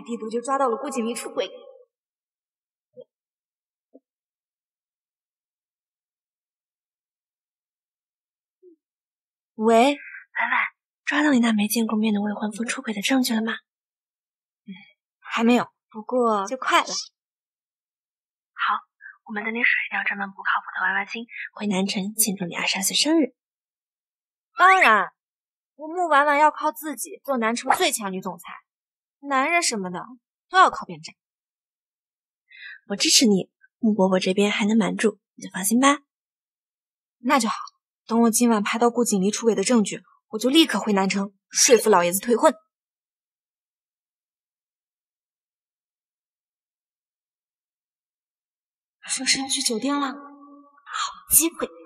地图就抓到了顾景明出轨。喂，婉婉，抓到你那没见过面的未婚夫出轨的证据了吗？嗯，还没有，不过就快了。好，我们等你水调专门不靠谱的娃娃亲回南城庆祝你二十二岁生日。当然，我穆婉婉要靠自己做南城最强女总裁，男人什么的都要靠边站。我支持你，穆伯伯这边还能瞒住，你就放心吧。那就好。等我今晚拍到顾景离出轨的证据，我就立刻回南城说服老爷子退婚。说是要去酒店了，好机会！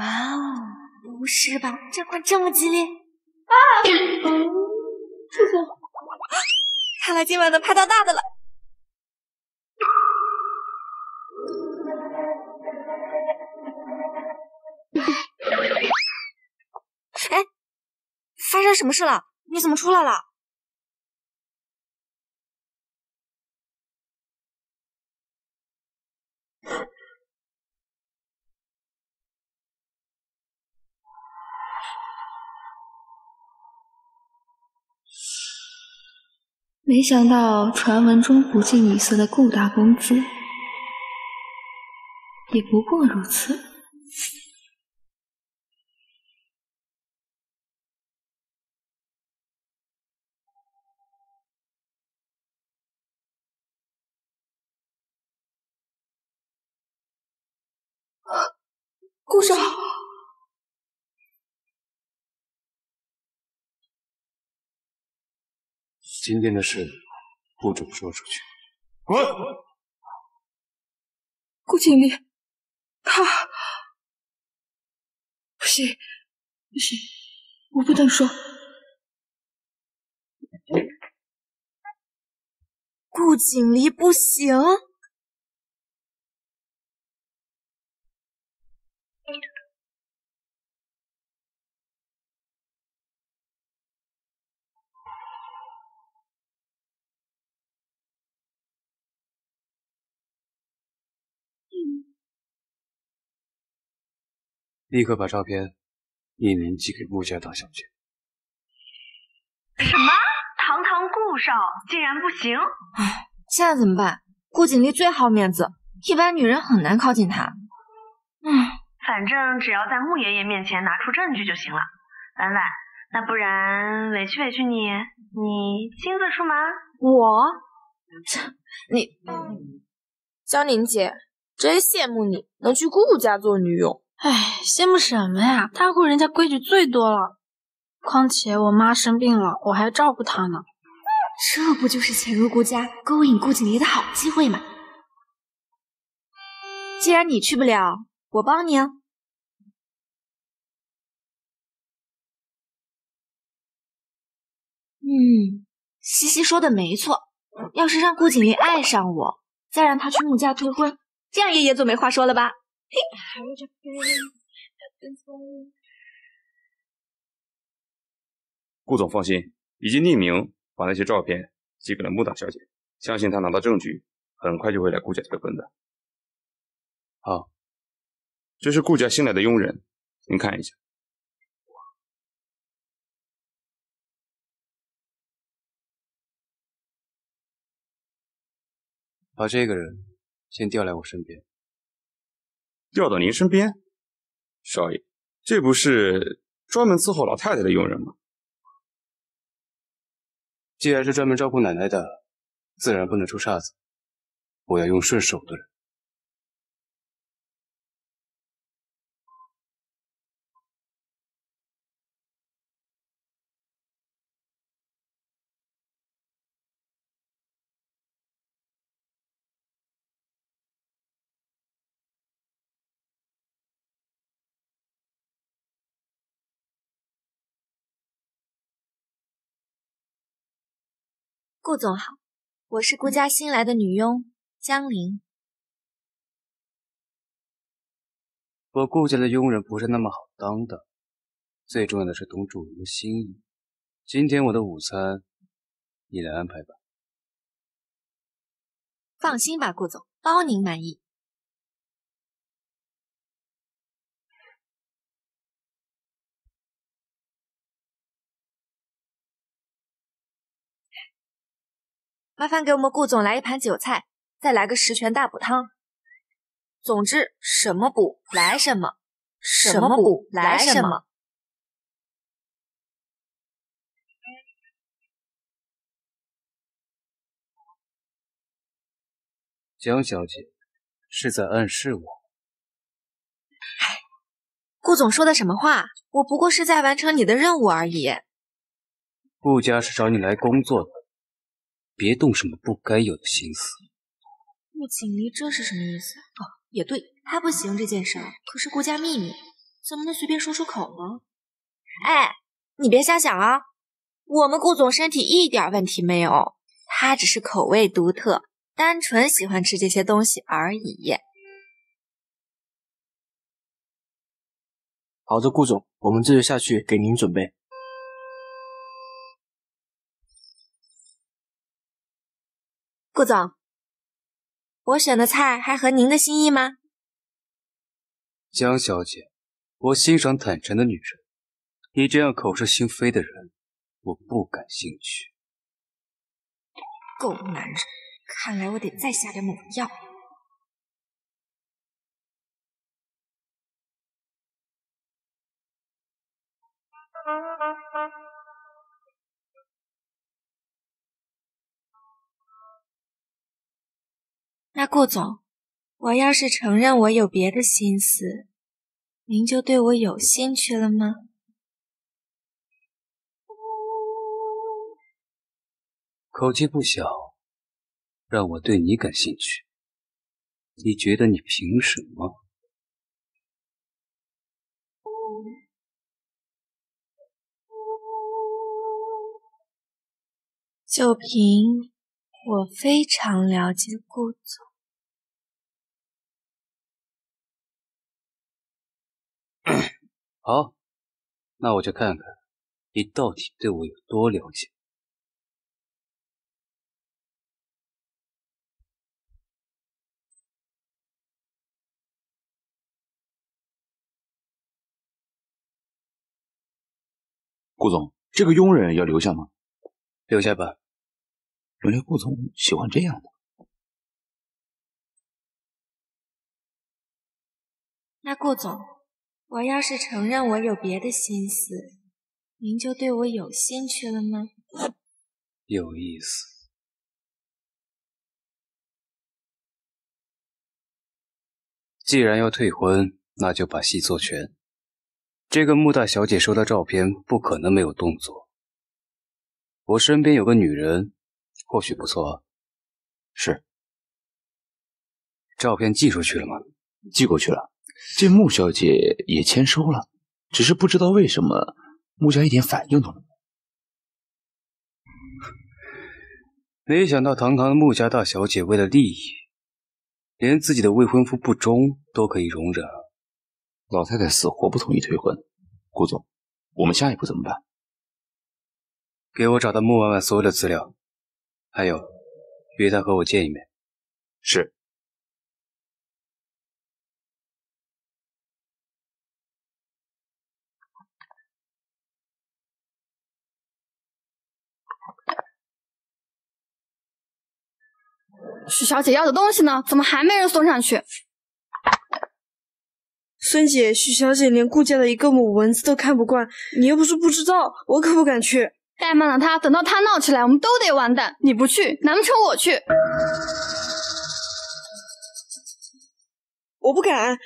哇哦，不是吧？这款这么激烈！啊！这个，看来今晚能拍到大的了。哎，发生什么事了？你怎么出来了？没想到传闻中不近女色的顾大公子，也不过如此。顾少。今天的事不准说出去，滚！顾景离，他不行，不行，我不能说。顾景离不行。立刻把照片匿名寄给穆家大小姐。什么？堂堂顾少竟然不行？唉，现在怎么办？顾景丽最好面子，一般女人很难靠近她。嗯，反正只要在穆爷爷面前拿出证据就行了。婉婉，那不然委屈委屈你，你亲自出门？我？这你，江宁姐，真羡慕你能去顾家做女佣。哎，羡慕什么呀？大户人家规矩最多了，况且我妈生病了，我还要照顾她呢。这不就是潜入顾家勾引顾景离的好机会吗？既然你去不了，我帮你啊。嗯，西西说的没错，要是让顾景离爱上我，再让他去穆家退婚，这样爷爷就没话说了吧？顾总放心，已经匿名把那些照片寄给了穆大小姐，相信她拿到证据，很快就会来顾家结婚的。好，这是顾家新来的佣人，您看一下。把这个人先调来我身边。调到您身边，少爷，这不是专门伺候老太太的佣人吗？既然是专门照顾奶奶的，自然不能出岔子。我要用顺手的人。顾总好，我是顾家新来的女佣江玲。我顾家的佣人不是那么好当的，最重要的是懂主人的心意。今天我的午餐，你来安排吧。放心吧，顾总，包您满意。麻烦给我们顾总来一盘韭菜，再来个十全大补汤。总之，什么补来什么，什么补来什么。江小姐是在暗示我。顾总说的什么话？我不过是在完成你的任务而已。顾家是找你来工作的。别动什么不该有的心思。顾锦离这是什么意思？哦，也对，他不行这件事儿可是顾家秘密，怎么能随便说出口呢？哎，你别瞎想啊！我们顾总身体一点问题没有，他只是口味独特，单纯喜欢吃这些东西而已。好的，顾总，我们这就下去给您准备。顾总，我选的菜还合您的心意吗？江小姐，我欣赏坦诚的女人，你这样口是心非的人，我不感兴趣。狗男人，看来我得再下点猛药。那顾总，我要是承认我有别的心思，您就对我有兴趣了吗？口气不小，让我对你感兴趣，你觉得你凭什么？就凭我非常了解顾总。好，那我就看看你到底对我有多了解。顾总，这个佣人要留下吗？留下吧。原来顾总喜欢这样的。那顾总。我要是承认我有别的心思，您就对我有兴趣了吗？有意思。既然要退婚，那就把戏做全。这个穆大小姐收到照片，不可能没有动作。我身边有个女人，或许不错。是。照片寄出去了吗？寄过去了。这穆小姐也签收了，只是不知道为什么穆家一点反应都没有。没想到堂堂的穆家大小姐为了利益，连自己的未婚夫不忠都可以容忍。老太太死活不同意退婚，顾总，我们下一步怎么办？给我找到穆婉婉所有的资料，还有约她和我见一面。是。许小姐要的东西呢？怎么还没人送上去？孙姐，许小姐连顾家的一个母蚊子都看不惯，你又不是不知道，我可不敢去。怠慢了她，等到她闹起来，我们都得完蛋。你不去，难不成我去？我不敢。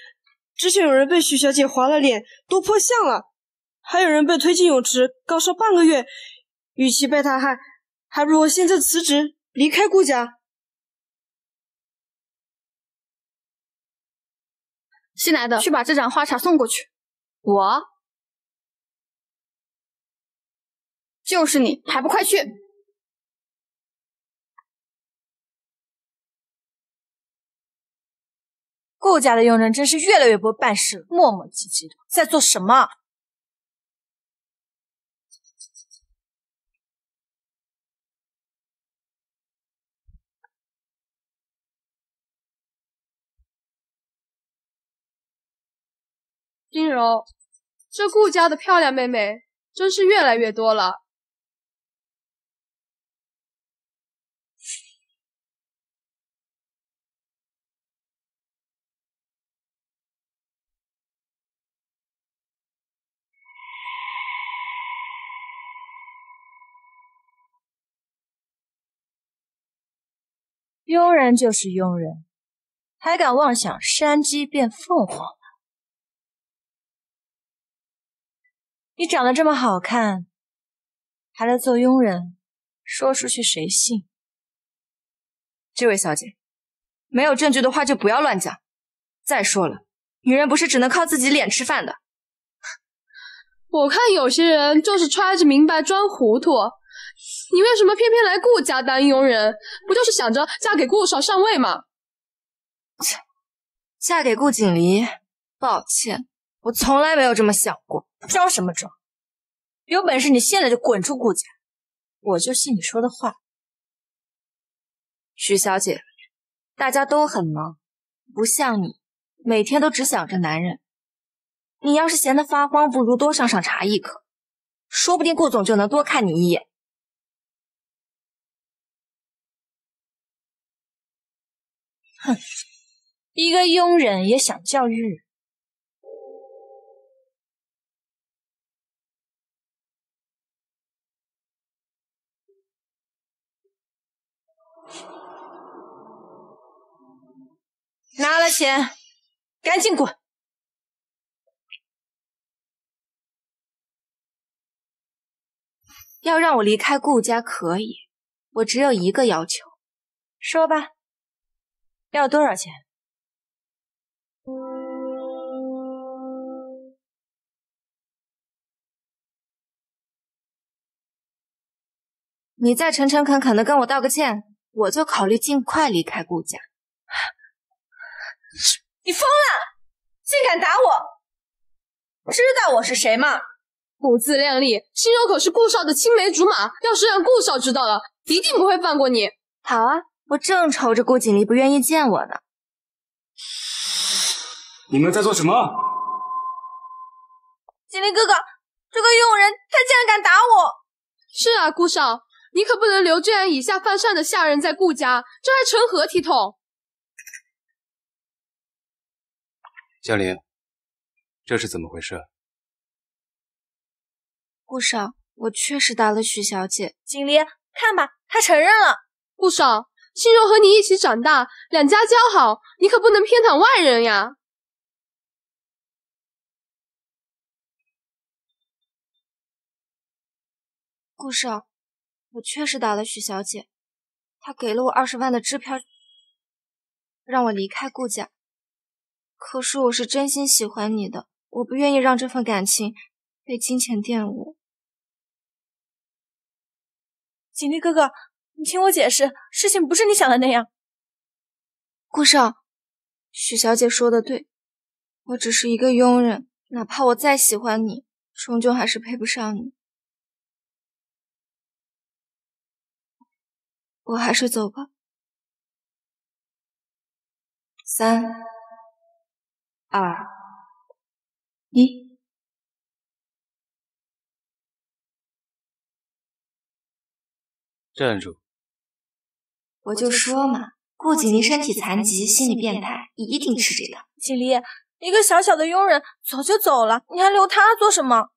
之前有人被许小姐划了脸，都破相了，还有人被推进泳池，高烧半个月。与其被她害，还不如现在辞职，离开顾家。进来的，去把这盏花茶送过去。我，就是你，还不快去！顾家的佣人真是越来越不会办事了，磨磨唧唧的，在做什么？金柔，这顾家的漂亮妹妹真是越来越多了。庸人就是庸人，还敢妄想山鸡变凤凰你长得这么好看，还来做佣人，说出去谁信？这位小姐，没有证据的话就不要乱讲。再说了，女人不是只能靠自己脸吃饭的。我看有些人就是揣着明白装糊涂。你为什么偏偏来顾家当佣人？不就是想着嫁给顾少上位吗？切，嫁给顾锦离？抱歉，我从来没有这么想过。装什么装？有本事你现在就滚出顾家，我就信你说的话。许小姐，大家都很忙，不像你，每天都只想着男人。你要是闲得发慌，不如多上上茶艺课，说不定顾总就能多看你一眼。哼，一个佣人也想教育人？拿了钱，赶紧滚！要让我离开顾家可以，我只有一个要求，说吧。要多少钱？你再诚诚恳恳的跟我道个歉，我就考虑尽快离开顾家。你疯了，竟敢打我！知道我是谁吗？不自量力！心柔可是顾少的青梅竹马，要是让顾少知道了，一定不会放过你。好啊。我正愁着顾锦离不愿意见我呢。你们在做什么？锦离哥哥，这个佣人他竟然敢打我！是啊，顾少，你可不能留这样以下犯上的下人在顾家，这还成何体统？江林，这是怎么回事？顾少，我确实打了许小姐。锦离，看吧，他承认了。顾少。心柔和你一起长大，两家交好，你可不能偏袒外人呀。顾少，我确实打了许小姐，她给了我二十万的支票，让我离开顾家。可是我是真心喜欢你的，我不愿意让这份感情被金钱玷污。锦鲤哥哥。你听我解释，事情不是你想的那样。顾少，许小姐说的对，我只是一个佣人，哪怕我再喜欢你，终究还是配不上你。我还是走吧。三、二、一。站住！我就说嘛，顾景离身体残疾，心理变态，一定吃这套。锦离，一个小小的佣人，走就走了，你还留他做什么？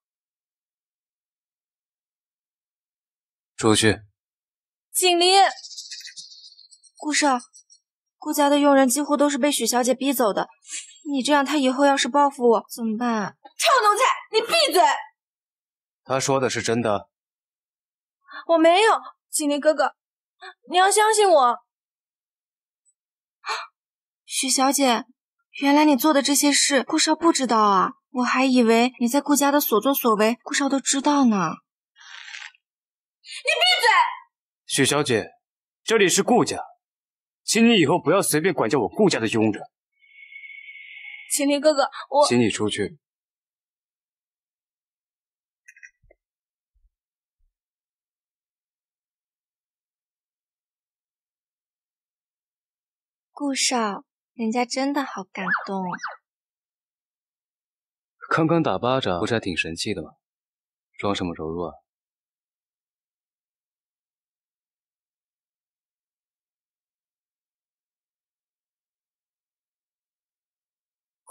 出去。锦离，顾少，顾家的佣人几乎都是被许小姐逼走的，你这样，他以后要是报复我怎么办？臭奴才，你闭嘴！他说的是真的。我没有，锦离哥哥。你要相信我，许小姐，原来你做的这些事，顾少不知道啊！我还以为你在顾家的所作所为，顾少都知道呢。你闭嘴！许小姐，这里是顾家，请你以后不要随便管教我顾家的佣人。青林哥哥，我请你出去。顾少，人家真的好感动。刚刚打巴掌不是还挺神气的吗？装什么柔弱啊？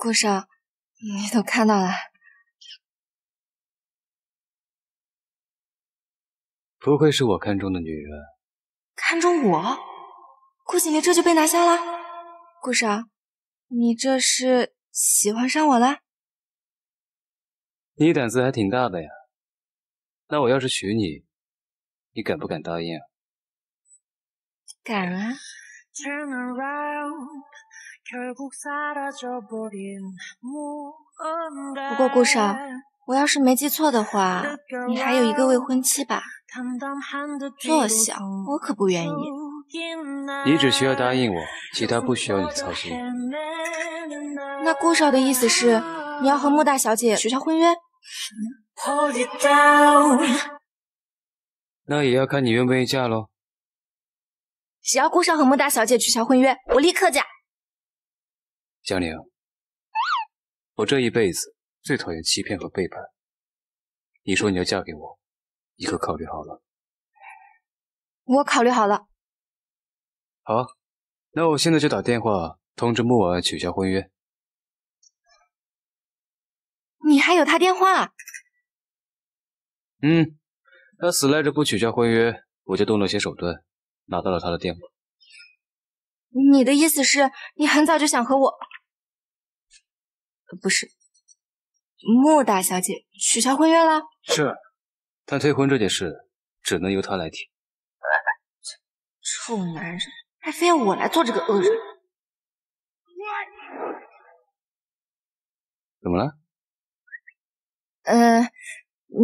顾少，你都看到了。不愧是我看中的女人。看中我？顾景离这就被拿下了？顾少，你这是喜欢上我了？你胆子还挺大的呀。那我要是娶你，你敢不敢答应啊？敢啊。不过顾少，我要是没记错的话，你还有一个未婚妻吧？坐小，我可不愿意。你只需要答应我，其他不需要你操心。那顾少的意思是，你要和穆大小姐取消婚约？那也要看你愿不愿意嫁喽。只要顾少和穆大小姐取消婚约，我立刻嫁。江宁，我这一辈子最讨厌欺骗和背叛。你说你要嫁给我，你可考虑好了？我考虑好了。好，那我现在就打电话通知穆婉婉取消婚约。你还有他电话？嗯，他死赖着不取消婚约，我就动了些手段，拿到了他的电话。你的意思是你很早就想和我？不是，穆大小姐取消婚约了？是，但退婚这件事只能由他来提。臭男人，还非要我来做这个恶人？怎么了？嗯，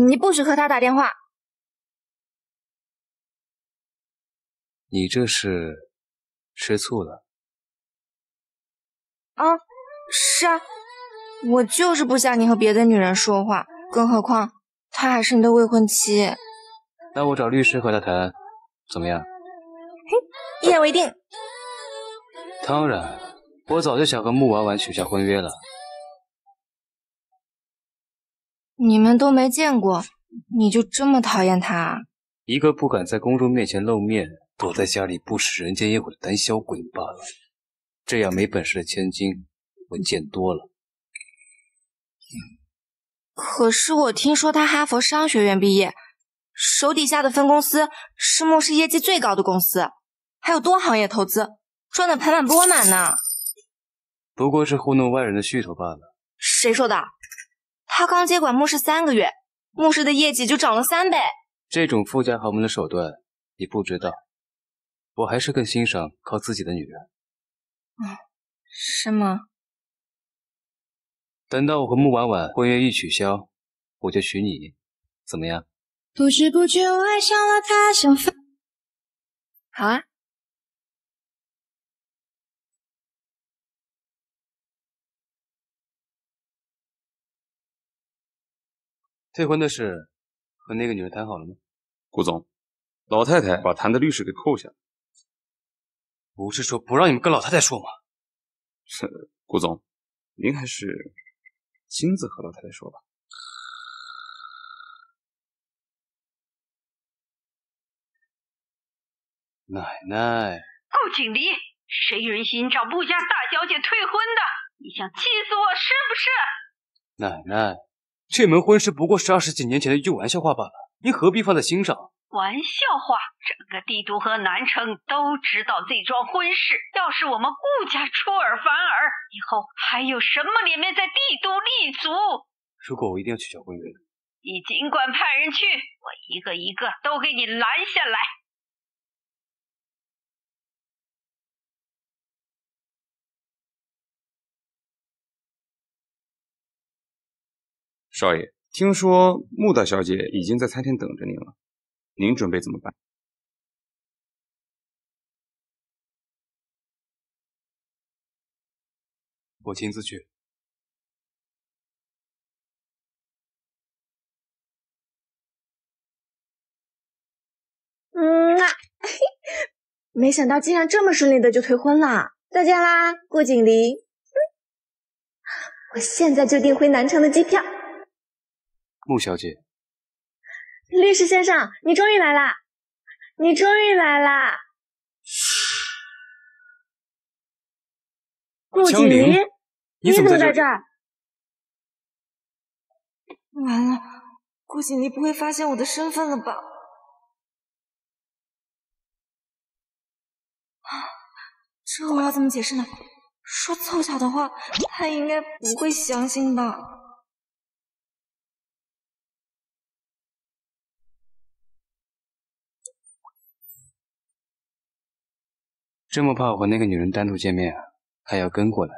你不许和他打电话。你这是吃醋了？啊，是啊。我就是不想你和别的女人说话，更何况她还是你的未婚妻。那我找律师和她谈，怎么样？嘿，一言为定。当然，我早就想和穆婉婉许下婚约了。你们都没见过，你就这么讨厌他？一个不敢在公众面前露面，躲在家里不食人间烟火的胆小鬼罢了。这样没本事的千金，我见多了。可是我听说他哈佛商学院毕业，手底下的分公司是穆氏业绩最高的公司，还有多行业投资，赚得盆满钵满呢。不过是糊弄外人的噱头罢了。谁说的？他刚接管穆氏三个月，穆氏的业绩就涨了三倍。这种富家豪门的手段你不知道，我还是更欣赏靠自己的女人。嗯，是吗？等到我和穆婉婉婚约一取消，我就娶你，怎么样？不知不觉我爱上了他，想飞。好啊。退婚的事和那个女人谈好了吗？顾总，老太太把谈的律师给扣下了。不是说不让你们跟老太太说吗？是，顾总，您还是。亲自和老太太说吧。奶奶，顾景离，谁忍心找穆家大小姐退婚的？你想气死我是不是？奶奶，这门婚事不过是二十几年前的一句玩笑话罢了，您何必放在心上？玩笑话！整个帝都和南城都知道这桩婚事，要是我们顾家出尔反尔，以后还有什么脸面在帝都立足？如果我一定要取消婚约，你尽管派人去，我一个一个都给你拦下来。少爷，听说穆大小姐已经在餐厅等着您了。您准备怎么办？我亲自去。嗯啊，没想到竟然这么顺利的就退婚了。再见啦，顾锦离。我现在就订回南城的机票。穆小姐。律师先生，你终于来啦！你终于来啦！顾景离，你怎么在这儿？完了，顾景离不会发现我的身份了吧？啊这我要怎么解释呢？说凑巧的话，他应该不会相信吧？这么怕我和那个女人单独见面，还要跟过来？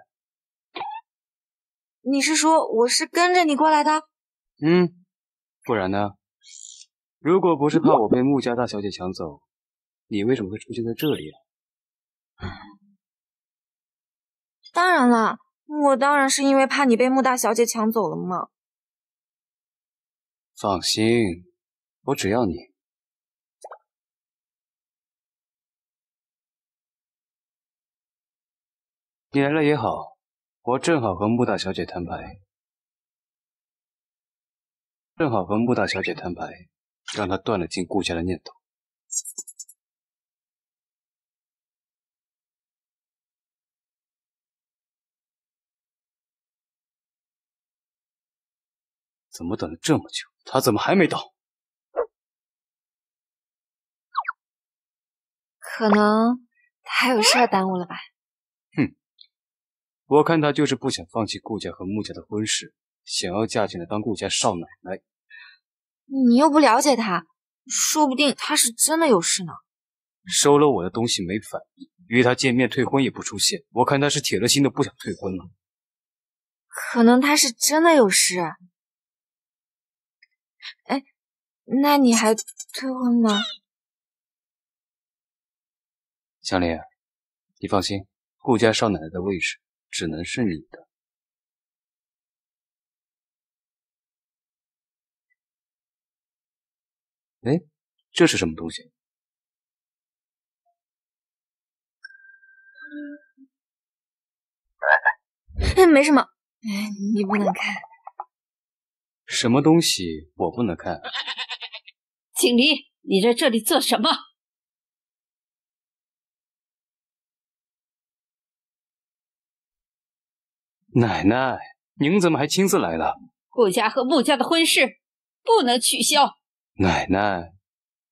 你是说我是跟着你过来的？嗯，不然呢？如果不是怕我被穆家大小姐抢走，你为什么会出现在这里啊？当然了，我当然是因为怕你被穆大小姐抢走了嘛。放心，我只要你。你来了也好，我正好和穆大小姐摊牌，正好和穆大小姐摊牌，让她断了进顾家的念头。怎么等了这么久，他怎么还没到？可能他有事耽误了吧。哼，我看他就是不想放弃顾家和穆家的婚事，想要嫁进来当顾家少奶奶。你又不了解他，说不定他是真的有事呢。收了我的东西没反应，约他见面退婚也不出现，我看他是铁了心的不想退婚了。可能他是真的有事。哎，那你还退婚吗？香莲，你放心，顾家少奶奶的位置只能是你的。哎，这是什么东西？没什么，哎，你不能看。什么东西我不能看？景离，你在这里做什么？奶奶，您怎么还亲自来了？顾家和穆家的婚事不能取消。奶奶，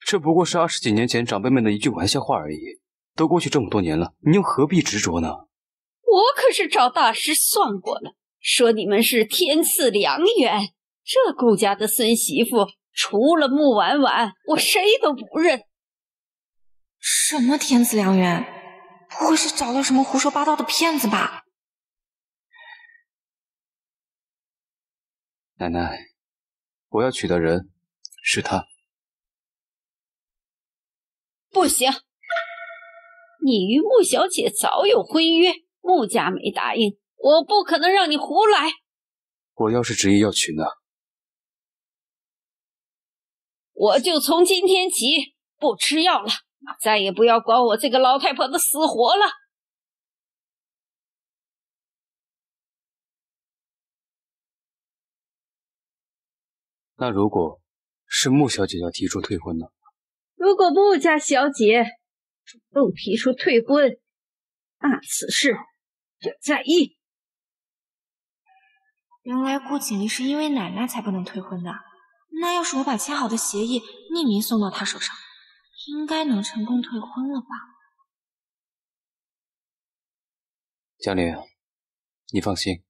这不过是二十几年前长辈们的一句玩笑话而已。都过去这么多年了，您又何必执着呢？我可是找大师算过了，说你们是天赐良缘。这顾家的孙媳妇，除了穆婉婉，我谁都不认。什么天赐良缘？不会是找了什么胡说八道的骗子吧？奶奶，我要娶的人是他。不行，你与穆小姐早有婚约，穆家没答应，我不可能让你胡来。我要是执意要娶呢？我就从今天起不吃药了，再也不要管我这个老太婆的死活了。那如果是穆小姐要提出退婚呢？如果穆家小姐主动提出退婚，那此事就在意。原来顾锦离是因为奶奶才不能退婚的。那要是我把签好的协议匿名送到他手上，应该能成功退婚了吧？江林，你放心，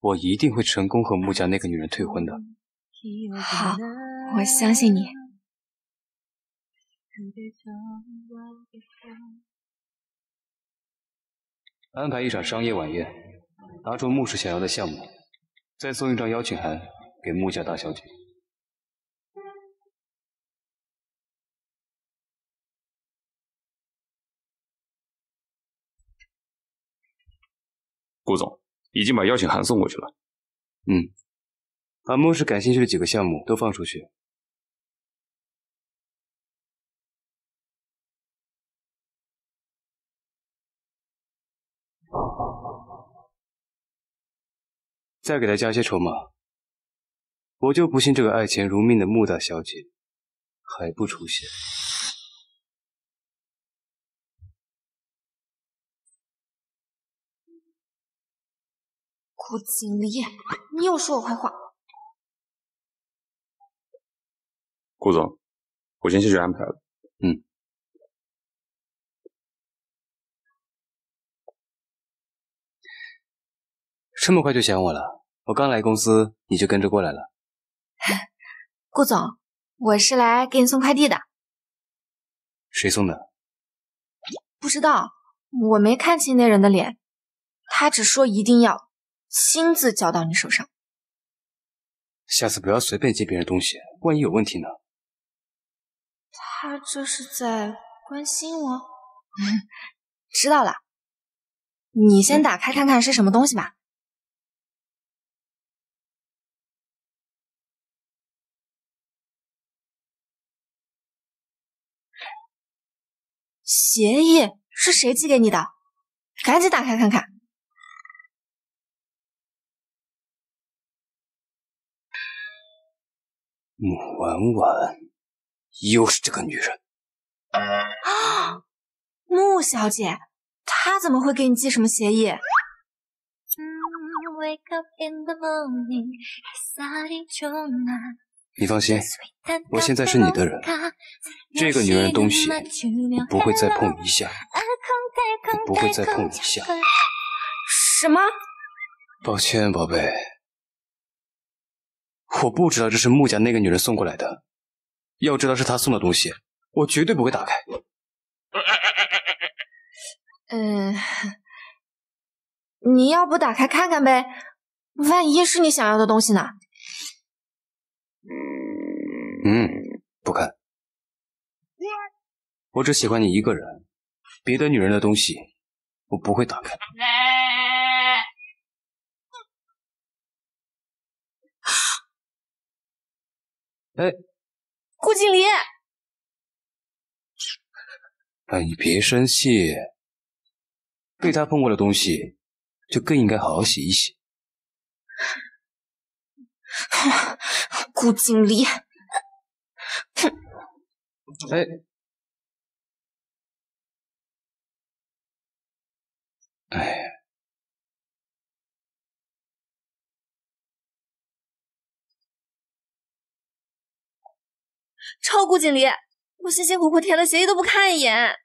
我一定会成功和穆家那个女人退婚的。好，我相信你。安排一场商业晚宴，拿出穆氏想要的项目，再送一张邀请函给穆家大小姐。顾总已经把邀请函送过去了。嗯，把牧师感兴趣的几个项目都放出去。再给他加些筹码，我就不信这个爱钱如命的穆大小姐还不出现。顾经理，你又说我坏话！顾总，我先下去安排了。嗯。这么快就想我了？我刚来公司，你就跟着过来了。顾总，我是来给你送快递的。谁送的？不知道，我没看清那人的脸，他只说一定要亲自交到你手上。下次不要随便接别人东西，万一有问题呢？他这是在关心我。知道了，你先打开看看是什么东西吧。协议是谁寄给你的？赶紧打开看看。穆婉婉，又是这个女人。啊，穆小姐，她怎么会给你寄什么协议？你放心，我现在是你的人，这个女人的东西我不会再碰一下，我不会再碰一下。什么？抱歉，宝贝，我不知道这是穆家那个女人送过来的。要知道是他送的东西，我绝对不会打开。嗯，你要不打开看看呗，万一是你想要的东西呢？嗯，不看。我只喜欢你一个人，别的女人的东西我不会打开。哎，顾经理，哎，你别生气，被他碰过的东西就更应该好好洗一洗。顾经理，哼！哎，哎，超顾经理，我辛辛苦苦填的协议都不看一眼。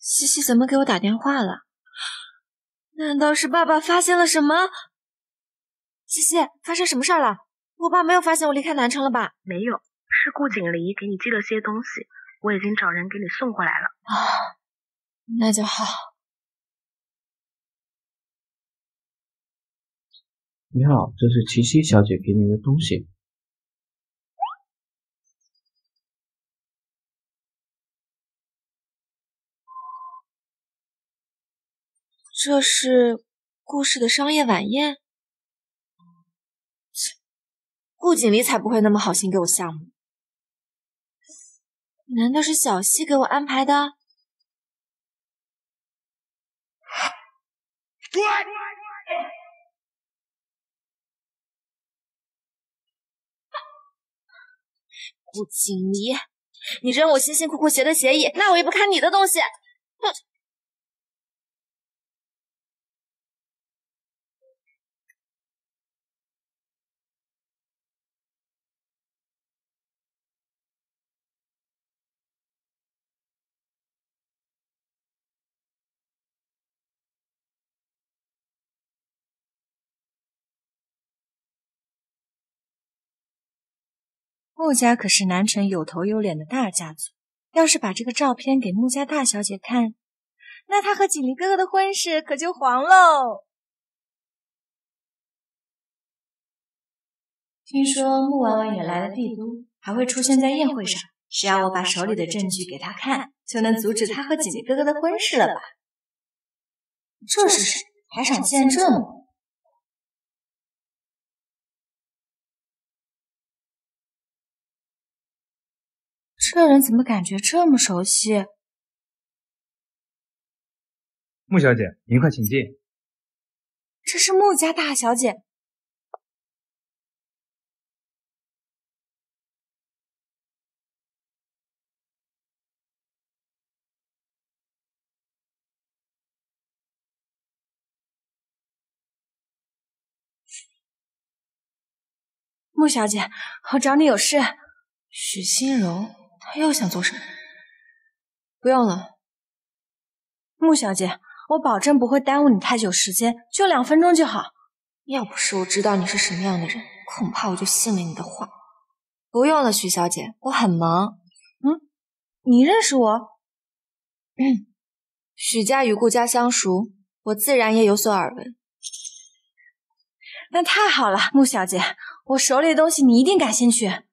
西西怎么给我打电话了？难道是爸爸发现了什么？西西，发生什么事儿了？我爸没有发现我离开南城了吧？没有，是顾景离给你寄了些东西，我已经找人给你送过来了。啊，那就好。你好，这是齐溪小姐给你的东西。这是顾氏的商业晚宴，顾锦离才不会那么好心给我项目，难道是小溪给我安排的？顾锦离，你扔我辛辛苦苦写的协议，那我也不看你的东西。穆家可是南城有头有脸的大家族，要是把这个照片给穆家大小姐看，那她和锦离哥哥的婚事可就黄喽。听说穆婉婉也来了帝都，还会出现在宴会上，只要我把手里的证据给她看，就能阻止她和锦离哥哥的婚事了吧？这是谁？台上见这么这人怎么感觉这么熟悉？穆小姐，您快请进。这是穆家大小姐。穆小姐，我找你有事。许心柔，他又想做什么？不用了，穆小姐，我保证不会耽误你太久时间，就两分钟就好。要不是我知道你是什么样的人，恐怕我就信了你的话。不用了，许小姐，我很忙。嗯，你认识我？嗯，许家与顾家相熟，我自然也有所耳闻。那太好了，穆小姐，我手里的东西你一定感兴趣。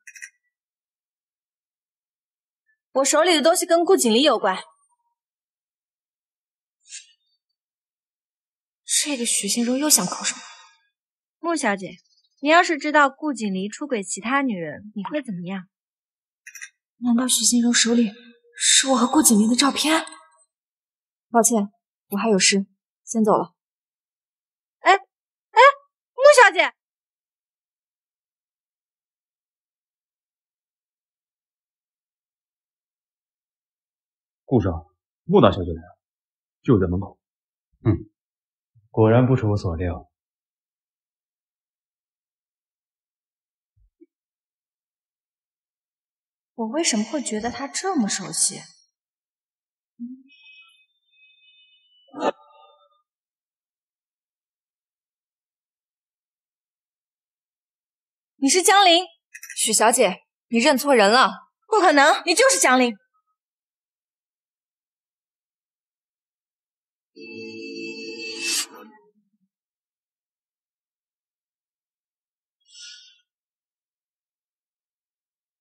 我手里的东西跟顾锦离有关。这个许心柔又想搞什么？穆小姐，你要是知道顾锦离出轨其他女人，你会怎么样？难道许心柔手里是我和顾锦离的照片？抱歉，我还有事，先走了。哎哎，穆小姐。顾少，穆大小姐来了，就在门口。嗯，果然不出我所料。我为什么会觉得他这么熟悉？你是江林，许小姐，你认错人了。不可能，你就是江林。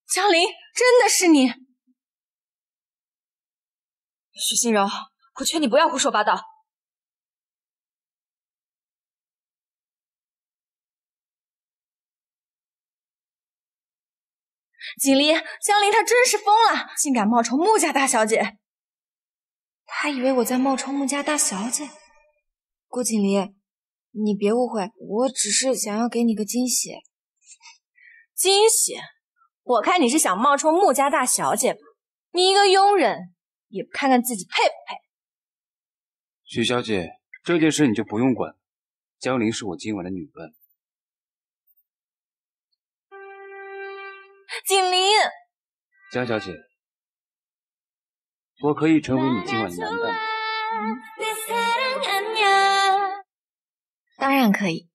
江林，真的是你，许心柔，我劝你不要胡说八道。锦离，江林他真是疯了，竟敢冒充穆家大小姐。他以为我在冒充穆家大小姐。顾锦离，你别误会，我只是想要给你个惊喜。惊喜？我看你是想冒充穆家大小姐吧？你一个佣人，也不看看自己配不配？许小姐，这件事你就不用管。江林是我今晚的女伴。锦离，江小姐，我可以成为你今晚的男伴？当然可以。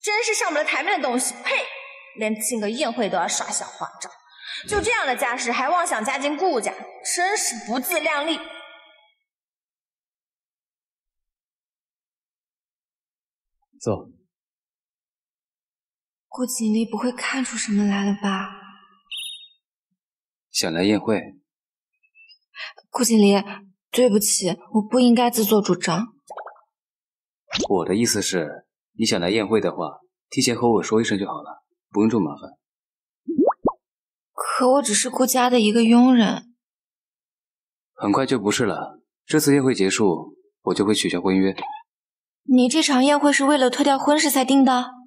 真是上不了台面的东西！呸！连进个宴会都要耍小花招，就这样的家世还妄想嫁进顾家，真是不自量力！坐。顾锦离不会看出什么来了吧？想来宴会？顾锦离，对不起，我不应该自作主张。我的意思是。你想来宴会的话，提前和我说一声就好了，不用这么麻烦。可我只是顾家的一个佣人，很快就不是了。这次宴会结束，我就会取消婚约。你这场宴会是为了推掉婚事才定的？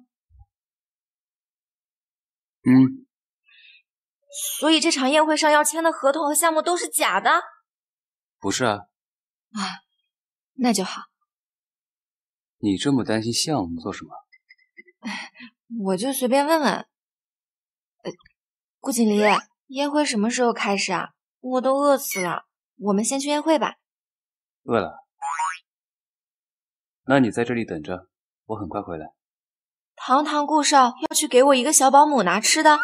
嗯。所以这场宴会上要签的合同和项目都是假的？不是啊。啊，那就好。你这么担心项目做什么？我就随便问问。呃，顾锦离，宴会什么时候开始啊？我都饿死了。我们先去宴会吧。饿了？那你在这里等着，我很快回来。堂堂顾少要去给我一个小保姆拿吃的？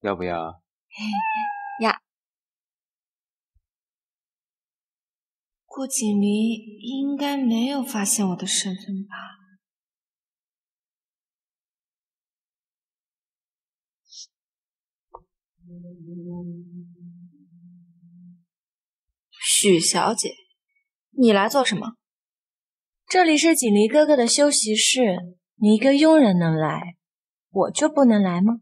要不要？呀。顾锦离应该没有发现我的身份吧？许小姐，你来做什么？这里是锦离哥哥的休息室，你一个佣人能来，我就不能来吗？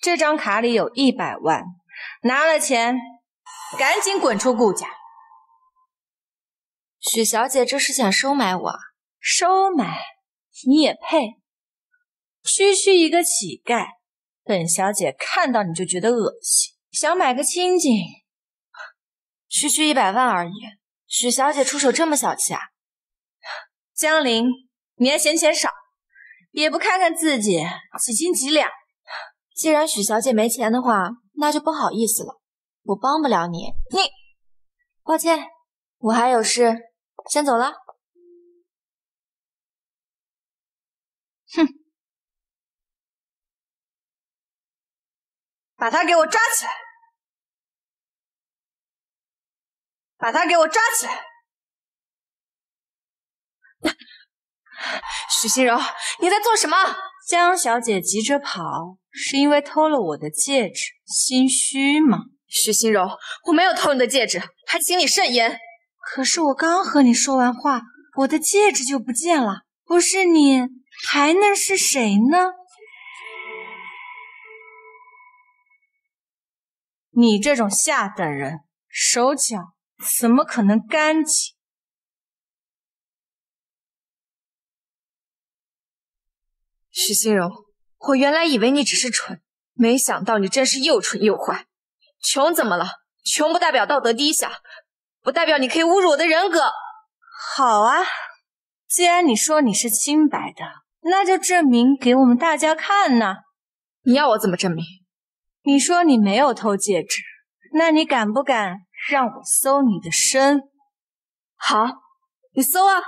这张卡里有一百万，拿了钱，赶紧滚出顾家。许小姐，这是想收买我？收买？你也配？区区一个乞丐，本小姐看到你就觉得恶心，想买个清净。区区一百万而已，许小姐出手这么小气啊？江林，你还嫌钱少，也不看看自己几斤几两。既然许小姐没钱的话，那就不好意思了，我帮不了你。你，抱歉，我还有事，先走了。哼，把他给我抓起来！把他给我抓起来！许心柔，你在做什么？江小姐急着跑。是因为偷了我的戒指，心虚吗？许心柔，我没有偷你的戒指，还请你慎言。可是我刚和你说完话，我的戒指就不见了。不是你，还能是谁呢？你这种下等人，手脚怎么可能干净？许心柔。我原来以为你只是蠢，没想到你真是又蠢又坏。穷怎么了？穷不代表道德低下，不代表你可以侮辱我的人格。好啊，既然你说你是清白的，那就证明给我们大家看呐。你要我怎么证明？你说你没有偷戒指，那你敢不敢让我搜你的身？好，你搜啊。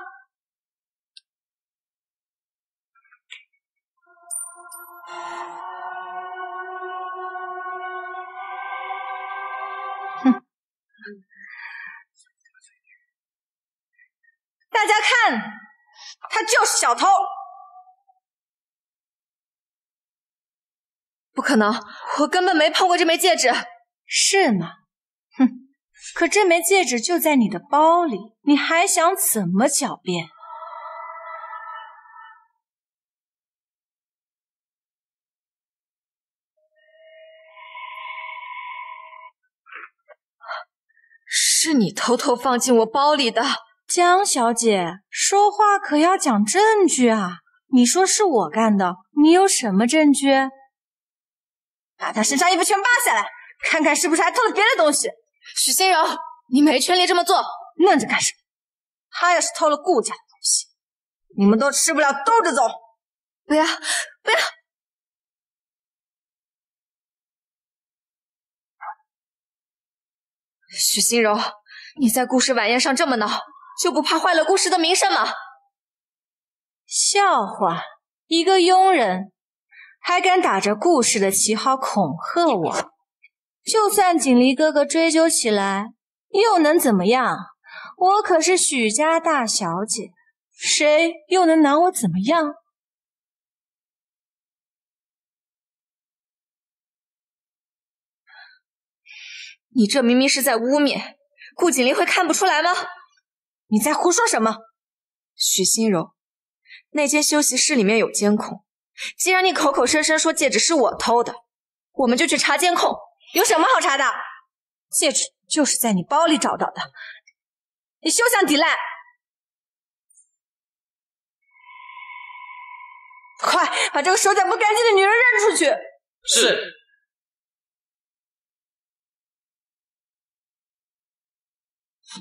大家看，他就是小偷！不可能，我根本没碰过这枚戒指，是吗？哼！可这枚戒指就在你的包里，你还想怎么狡辩？是你偷偷放进我包里的。江小姐，说话可要讲证据啊！你说是我干的，你有什么证据？把他身上衣服全扒下来，看看是不是还偷了别的东西。许心柔，你没权利这么做，愣着干什么？他要是偷了顾家的东西，你们都吃不了兜着走！不要，不要！许心柔，你在顾氏晚宴上这么闹！就不怕坏了顾氏的名声吗？笑话！一个佣人还敢打着顾氏的旗号恐吓我？就算锦离哥哥追究起来，又能怎么样？我可是许家大小姐，谁又能拿我怎么样？你这明明是在污蔑顾锦离，会看不出来吗？你在胡说什么，许心柔？那间休息室里面有监控，既然你口口声声说戒指是我偷的，我们就去查监控。有什么好查的？戒指就是在你包里找到的，你休想抵赖！快把这个手脚不干净的女人扔出去！是。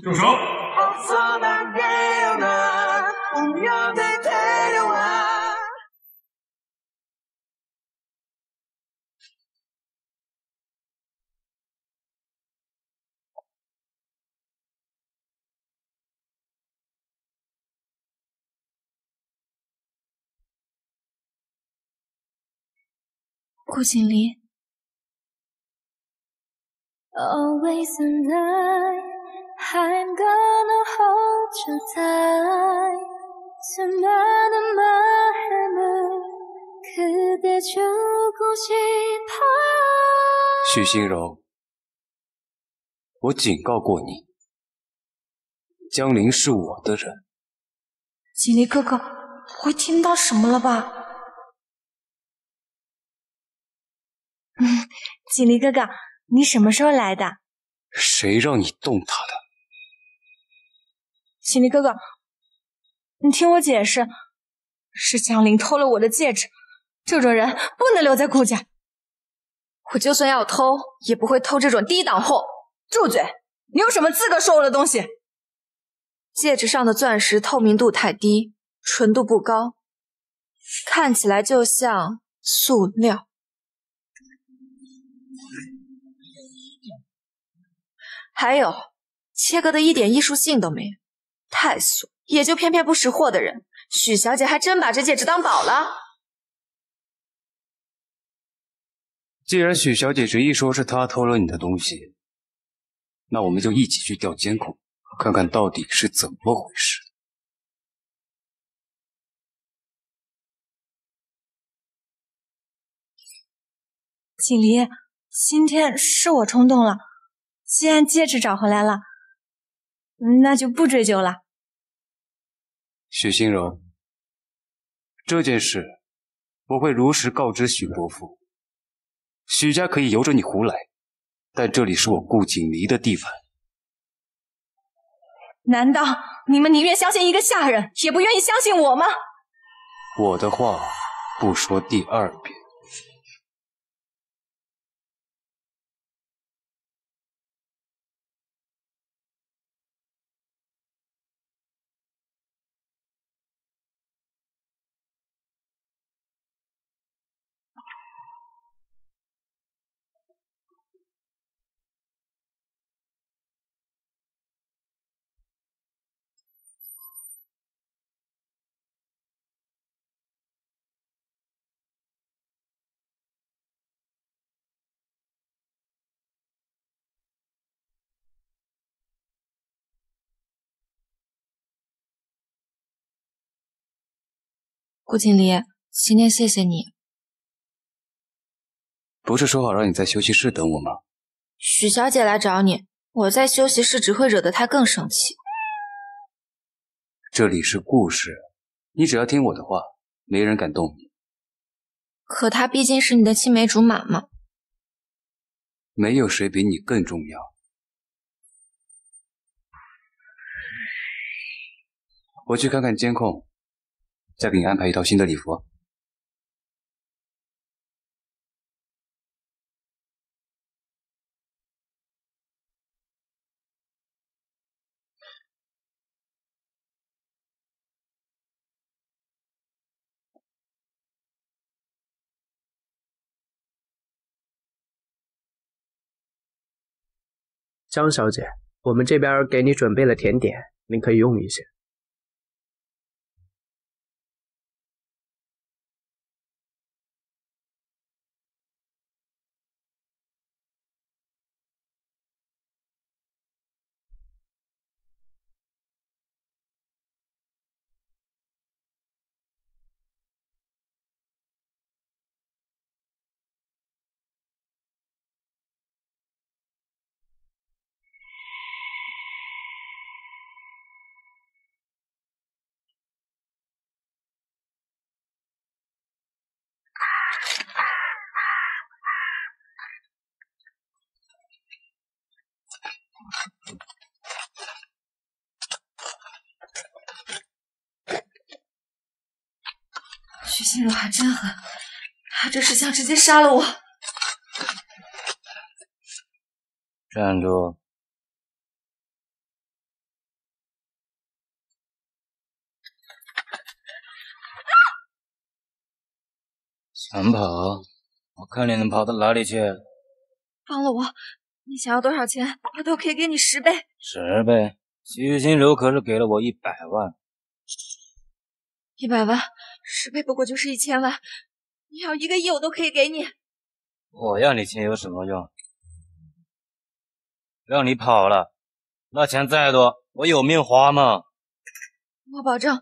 住手！顾锦离。I'm gonna hold you tight 수많은 마음을 그대 주고 싶어 许心柔，我警告过你， 江林是我的人。锦鲤哥哥，会听到什么了吧？ 锦鲤哥哥，你什么时候来的？谁让你动他的？锦鲤哥哥，你听我解释，是江林偷了我的戒指，这种人不能留在顾家。我就算要偷，也不会偷这种低档货。住嘴！你有什么资格说我的东西？戒指上的钻石透明度太低，纯度不高，看起来就像塑料。还有，切割的一点艺术性都没有，太俗，也就偏偏不识货的人。许小姐还真把这戒指当宝了。既然许小姐执意说是她偷了你的东西，那我们就一起去调监控，看看到底是怎么回事。锦离，今天是我冲动了。既然戒指找回来了，那就不追究了。许心荣，这件事我会如实告知许伯父。许家可以由着你胡来，但这里是我顾锦离的地盘。难道你们宁愿相信一个下人，也不愿意相信我吗？我的话不说第二遍。顾经理，今天谢谢你。不是说好让你在休息室等我吗？许小姐来找你，我在休息室只会惹得她更生气。这里是故事，你只要听我的话，没人敢动你。可她毕竟是你的青梅竹马嘛。没有谁比你更重要。我去看看监控。再给你安排一套新的礼服。江小姐，我们这边给你准备了甜点，您可以用一些。心柔还真狠，他这是想直接杀了我。站住！想跑？我看你能跑到哪里去！放了我！你想要多少钱，我都可以给你十倍。十倍？徐心柔可是给了我一百万。一百万，十倍不过就是一千万。你要一个亿，我都可以给你。我要你钱有什么用？让你跑了，那钱再多，我有命花吗？我保证，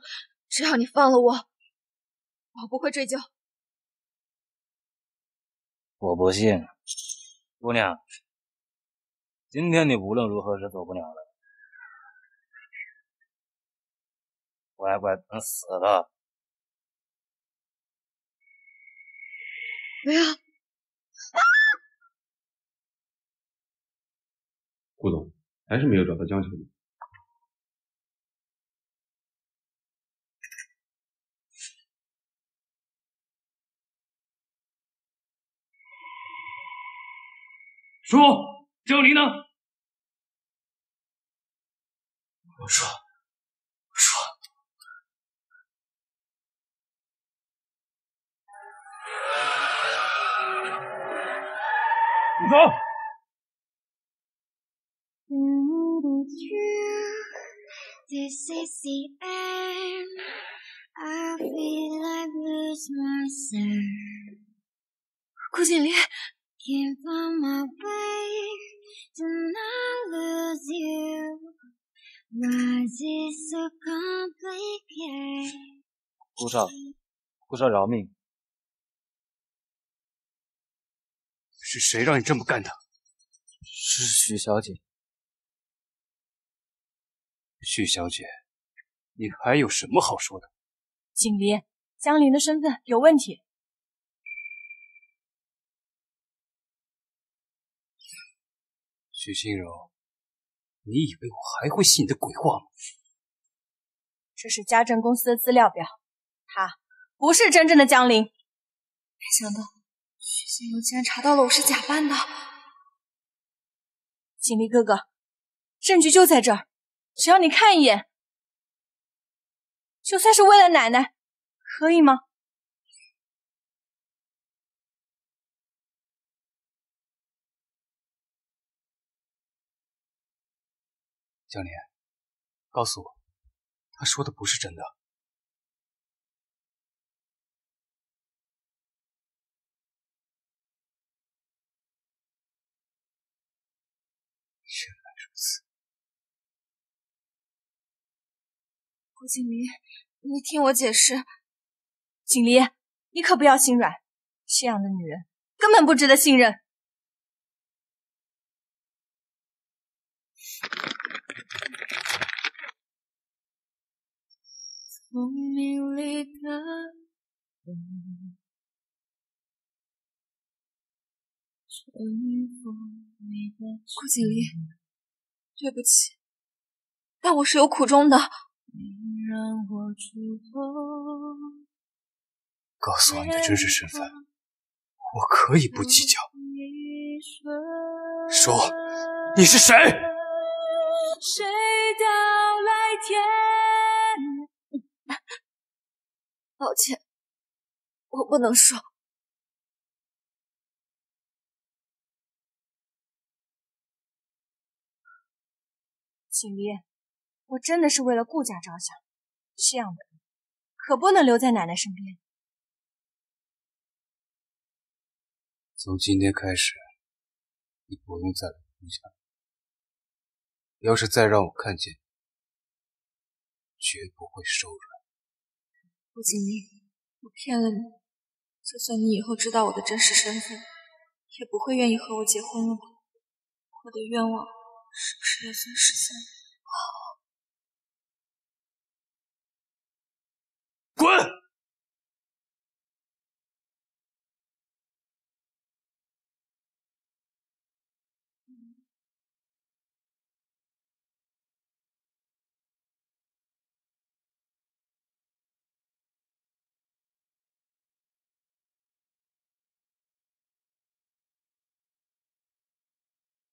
只要你放了我，我不会追究。我不信，姑娘。今天你无论如何是走不了了。乖乖等死了。不要！顾总还是没有找到江小姐。说，江离呢？我说，住口！This is the end. I feel like lose myself. 顾景离，Can't find my way to not lose you. Why is it so complicated? 顾少，顾少饶命！是谁让你这么干的？是许小姐。许小姐，你还有什么好说的？景林，江林的身份有问题。许心柔，你以为我还会信你的鬼话吗？这是家政公司的资料表，他不是真正的江林。没想到许心柔竟然查到了我是假扮的。锦离哥哥，证据就在这儿，只要你看一眼，就算是为了奶奶，可以吗？江莲，告诉我，他说的不是真的。顾景离，你听我解释。锦离，你可不要心软，这样的女人根本不值得信任。里的我，顾景离，对不起，但我是有苦衷的。告诉我你的真实身份，我可以不计较。说，你是谁？谁到来天？抱歉，我不能说。景离，我真的是为了顾家着想，这样的人可不能留在奶奶身边。从今天开始，你不用再来顾家。要是再让我看见，绝不会手软。顾景离，我骗了你，就算你以后知道我的真实身份，也不会愿意和我结婚了吧？我的愿望是不是也算实现了？滚！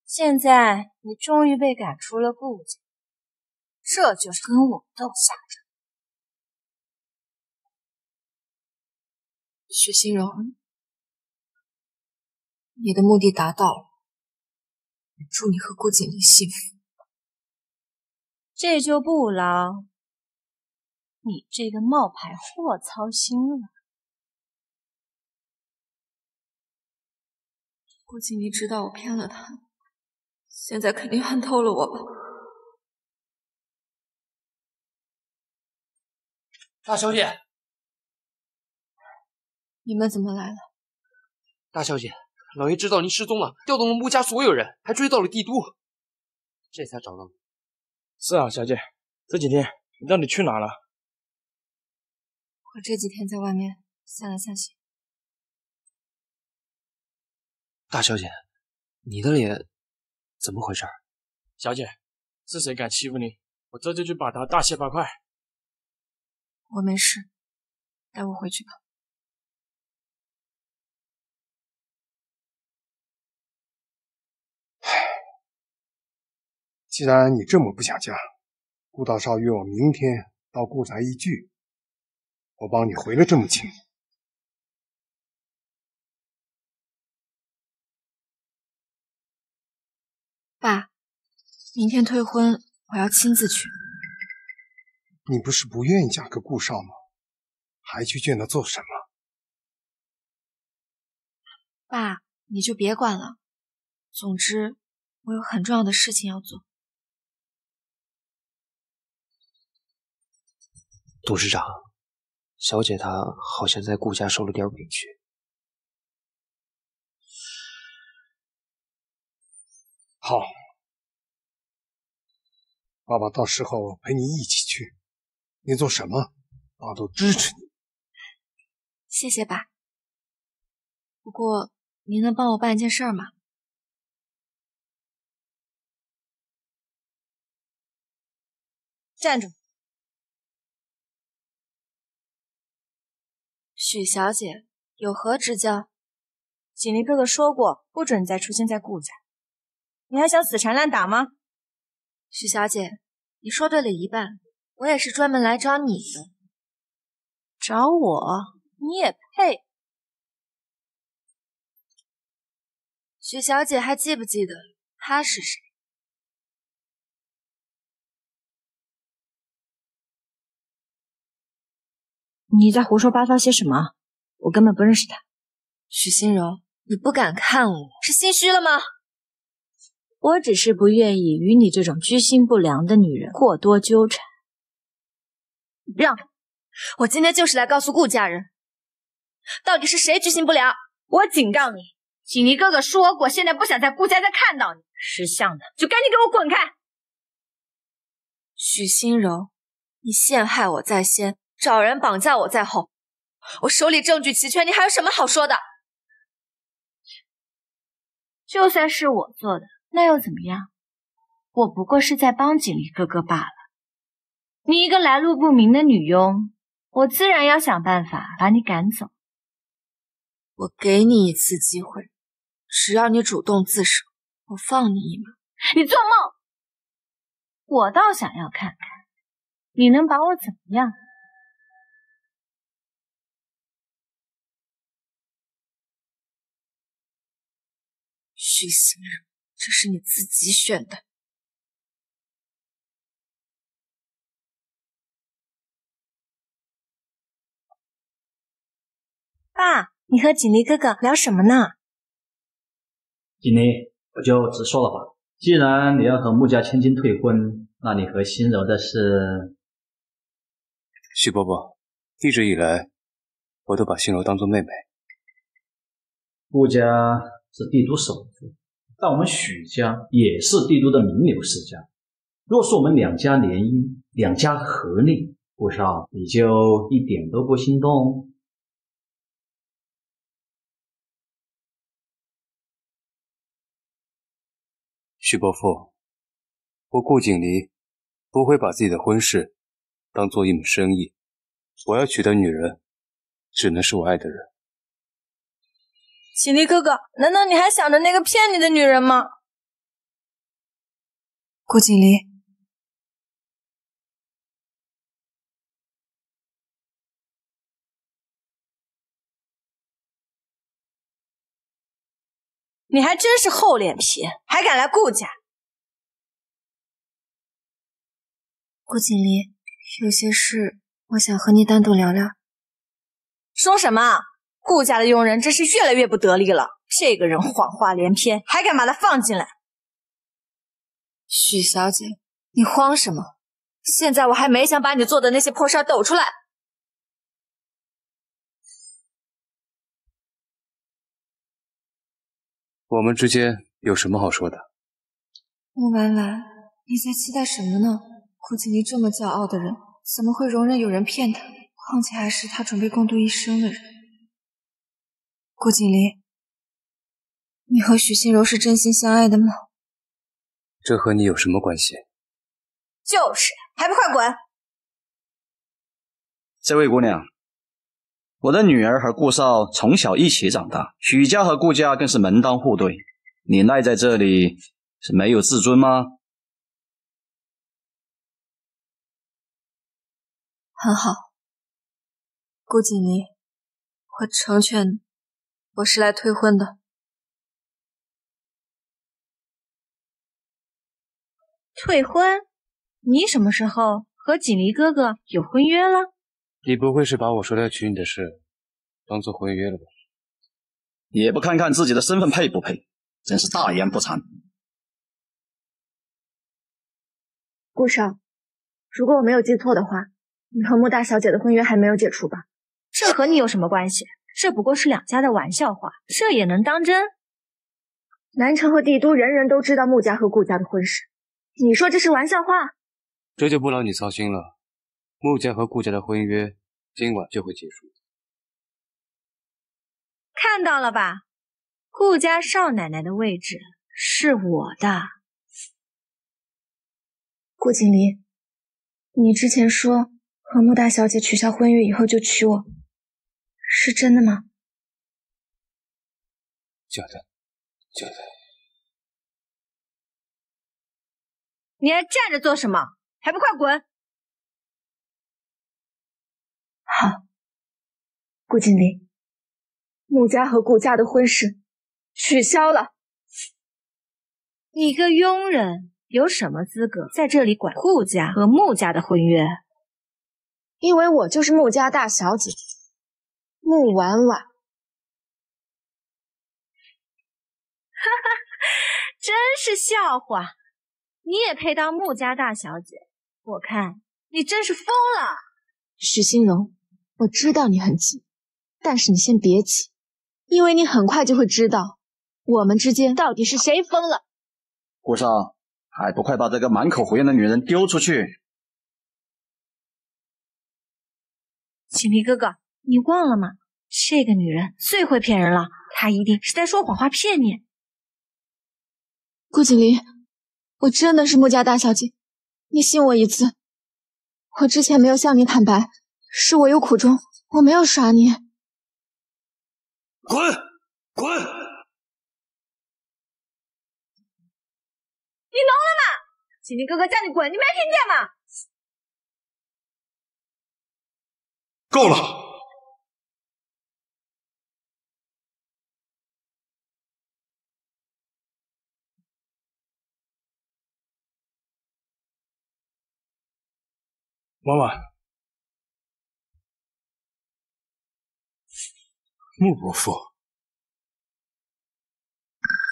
现在你终于被赶出了顾家，这就是跟我斗下场。许心柔，你的目的达到了，祝你和顾景离幸福。这就不劳你这个冒牌货操心了。顾景离知道我骗了他，现在肯定恨透了我吧？大小姐，你们怎么来了？大小姐，老爷知道您失踪了，调动了穆家所有人，还追到了帝都，这才找到你。是啊，小姐，这几天你到底去哪了？我这几天在外面散了散心。大小姐，你的脸怎么回事？小姐，是谁敢欺负你？我这就去把他大卸八块。我没事，带我回去吧。既然你这么不想嫁，顾大少约我明天到顾宅一聚，我帮你回了这么亲。爸，明天退婚，我要亲自去。你不是不愿意嫁给顾少吗？还去见他做什么？爸，你就别管了。总之，我有很重要的事情要做。董事长，小姐她好像在顾家受了点委屈。好，爸爸到时候陪你一起去，你做什么，爸都支持你。谢谢爸。不过，您能帮我办一件事儿吗？站住！许小姐有何指教？锦鲤哥哥说过，不准再出现在顾家。你还想死缠烂打吗？许小姐，你说对了一半。我也是专门来找你的。找我？你也配？许小姐还记不记得他是谁？你在胡说八道些什么？我根本不认识他。许心柔，你不敢看我是心虚了吗？我只是不愿意与你这种居心不良的女人过多纠缠。让开，我今天就是来告诉顾家人，到底是谁居心不良。我警告你，锦鲤哥哥说过，现在不想在顾家再看到你。识相的就赶紧给我滚开！许心柔，你陷害我在先，找人绑架我在后，我手里证据齐全，你还有什么好说的？就算是我做的。那又怎么样？我不过是在帮锦鲤哥哥罢了。你一个来路不明的女佣，我自然要想办法把你赶走。我给你一次机会，只要你主动自首，我放你一马。你做梦！我倒想要看看你能把我怎么样。许心柔。这是你自己选的，爸，你和锦鲤哥哥聊什么呢？锦鲤，我就直说了吧。既然你要和穆家千金退婚，那你和心柔的事，徐伯伯，一直以来我都把心柔当做妹妹。穆家是帝都首富。但我们许家也是帝都的名流世家，若是我们两家联姻，两家合力，顾少你就一点都不心动？许伯父，我顾景离不会把自己的婚事当做一门生意，我要娶的女人只能是我爱的人。锦离哥哥，难道你还想着那个骗你的女人吗？顾锦离，你还真是厚脸皮，还敢来顾家？顾锦离，有些事我想和你单独聊聊。说什么？顾家的佣人真是越来越不得力了。这个人谎话连篇，还敢把他放进来？许小姐，你慌什么？现在我还没想把你做的那些破事抖出来。我们之间有什么好说的？穆婉婉，你在期待什么呢？顾锦离这么骄傲的人，怎么会容忍有人骗他？况且还是他准备共度一生的人。顾景离，你和许心柔是真心相爱的吗？这和你有什么关系？就是，还不快滚！这位姑娘，我的女儿和顾少从小一起长大，许家和顾家更是门当户对。你赖在这里是没有自尊吗？很好，顾景离，我成全你，我是来退婚的。退婚？你什么时候和锦离哥哥有婚约了？你不会是把我说要娶你的事当做婚约了吧？也不看看自己的身份配不配，真是大言不惭。顾少，如果我没有记错的话，你和穆大小姐的婚约还没有解除吧？这和你有什么关系？这不过是两家的玩笑话，这也能当真？南城和帝都人人都知道穆家和顾家的婚事。你说这是玩笑话？这就不劳你操心了。穆家和顾家的婚约今晚就会结束。看到了吧？顾家少奶奶的位置是我的。顾锦离，你之前说和穆大小姐取消婚约以后就娶我，是真的吗？假的，假的。你还站着做什么？还不快滚！好，顾经理，穆家和顾家的婚事取消了。你个佣人有什么资格在这里管顾家和穆家的婚约？因为我就是穆家大小姐，穆婉婉。哈哈，真是笑话。你也配当穆家大小姐？我看你真是疯了，许新荣。我知道你很急，但是你先别急，因为你很快就会知道我们之间到底是谁疯了。顾少，还不快把这个满口胡言的女人丢出去！锦离哥哥，你忘了吗？这个女人最会骗人了，她一定是在说谎话骗你。顾锦林。我真的是穆家大小姐，你信我一次。我之前没有向你坦白，是我有苦衷，我没有耍你。滚滚！你聋了吗？锦鲤哥哥叫你滚，你没听见吗？够了。婉婉，穆伯父，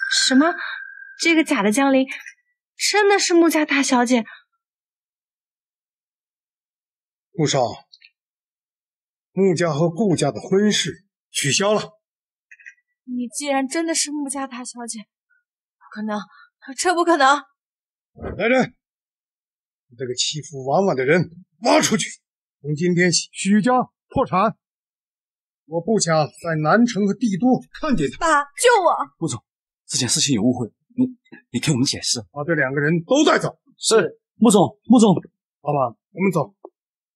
什么？这个假的江陵真的是穆家大小姐？穆少，穆家和顾家的婚事取消了。你既然真的是穆家大小姐，不可能，这不可能！来人，这个欺负婉婉的人！挖出去！从今天起，许家破产。我不想在南城和帝都看见他。爸，救我！顾总，这件事情有误会，你你听我们解释。把这两个人都带走。是，穆总，穆总。老板，我们走。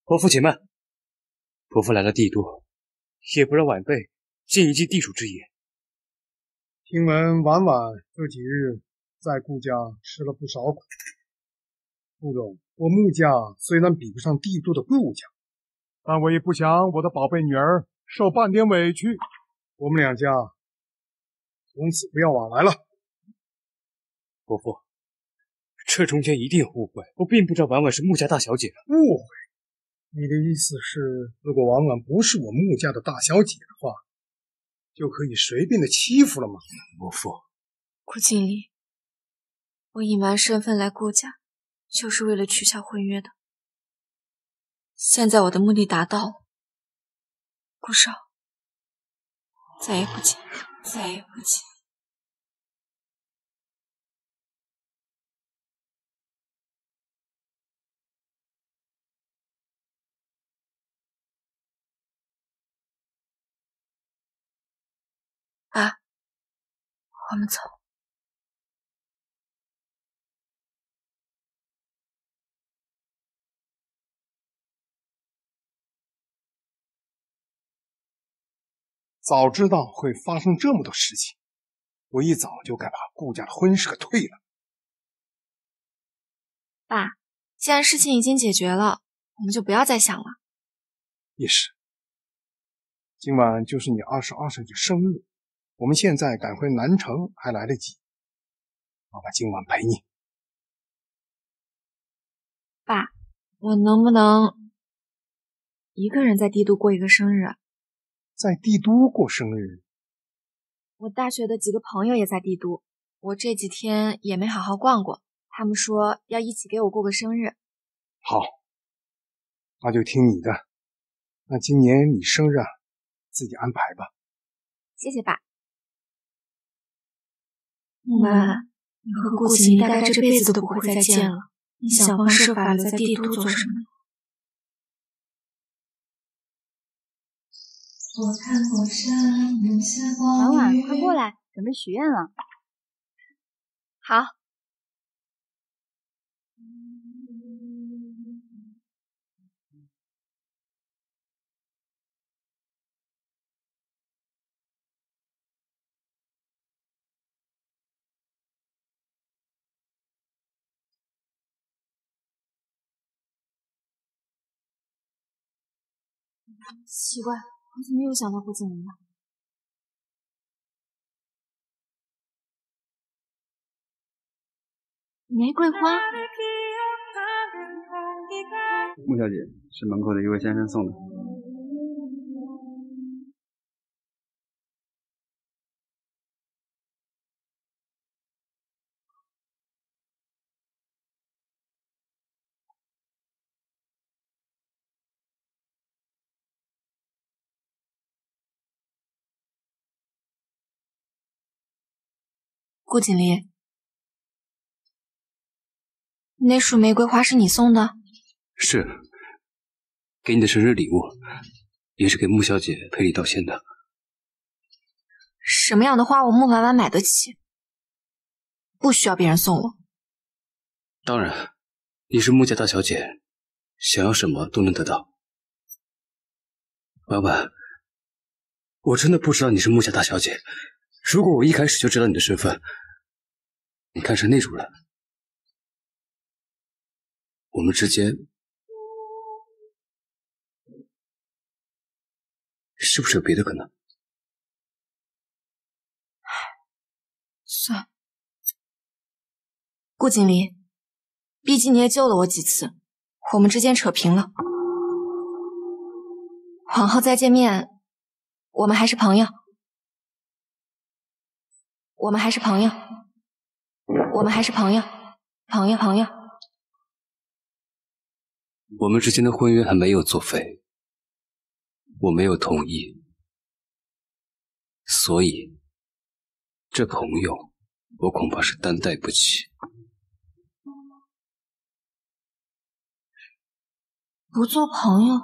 伯父且慢。伯父来了帝都，也不让晚辈尽一尽地主之谊。听闻婉婉这几日在顾家吃了不少苦。穆总。我穆家虽然比不上帝都的顾家，但我也不想我的宝贝女儿受半点委屈。我们两家从此不要往来了。伯父，这中间一定有误会，我并不知道婉婉是穆家大小姐。误会？你的意思是，如果婉婉不是我穆家的大小姐的话，就可以随便的欺负了吗？伯父，顾经理，我隐瞒身份来顾家。就是为了取消婚约的。现在我的目的达到了顾少。再也不见再也不见啊我们走早知道会发生这么多事情，我一早就该把顾家的婚事给退了。爸，既然事情已经解决了，我们就不要再想了。也是，今晚就是你二十二岁的生日，我们现在赶回南城还来得及。爸爸今晚陪你。爸，我能不能一个人在帝都过一个生日？在帝都过生日？我大学的几个朋友也在帝都，我这几天也没好好逛过。他们说要一起给我过个生日。好，那就听你的。那今年你生日啊，自己安排吧。谢谢爸。妈，你和顾锦大概这辈子都不会再见了。你想方设法留在帝都做什么？婉婉，快过来，准备许愿了。好。奇怪，我怎么又想到顾景明了？玫瑰花。穆小姐，是门口的一位先生送的。顾锦离，那束玫瑰花是你送的？是，给你的生日礼物，也是给穆小姐赔礼道歉的。什么样的花我穆婉婉买得起？不需要别人送我。当然，你是穆家大小姐，想要什么都能得到。婉婉，我真的不知道你是穆家大小姐。如果我一开始就知道你的身份，你看上那种人，我们之间是不是有别的可能？算，顾锦离，毕竟你也救了我几次，我们之间扯平了，往后再见面，我们还是朋友。我们还是朋友，我们还是朋友，朋友朋友。我们之间的婚约还没有作废，我没有同意，所以这朋友我恐怕是担待不起。不做朋友，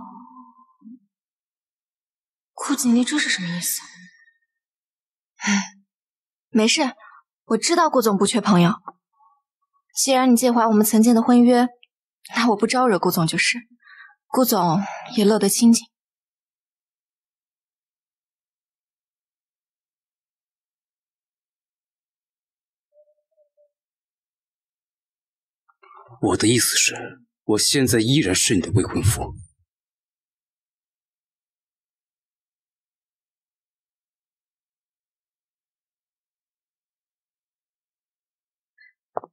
顾锦丽，这是什么意思？哎。没事，我知道顾总不缺朋友。既然你介怀我们曾经的婚约，那我不招惹顾总就是。顾总也乐得清静。我的意思是，我现在依然是你的未婚夫。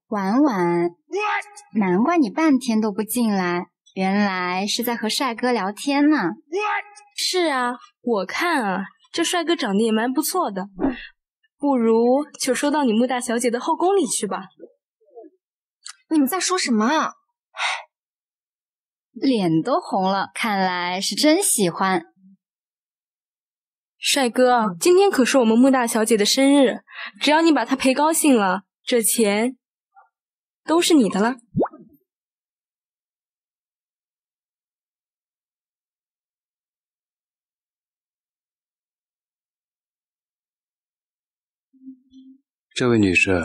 婉婉，难怪你半天都不进来，原来是在和帅哥聊天呢。是啊，我看啊，这帅哥长得也蛮不错的，不如就收到你穆大小姐的后宫里去吧。你们在说什么啊？脸都红了，看来是真喜欢。帅哥，今天可是我们穆大小姐的生日，只要你把她陪高兴了，这钱。都是你的了。这位女士，